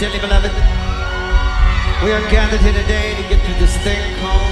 Dearly beloved, we are gathered here today to get through this thing called